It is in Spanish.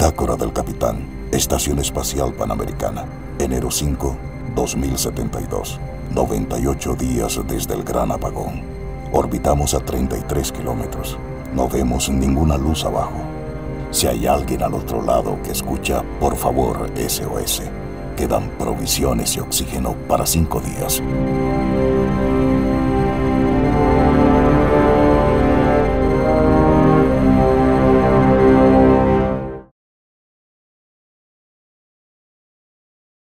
Bitácora del Capitán, Estación Espacial Panamericana, enero 5, 2072. 98 días desde el gran apagón. Orbitamos a 33 kilómetros. No vemos ninguna luz abajo. Si hay alguien al otro lado que escucha, por favor, SOS. Quedan provisiones y oxígeno para cinco días.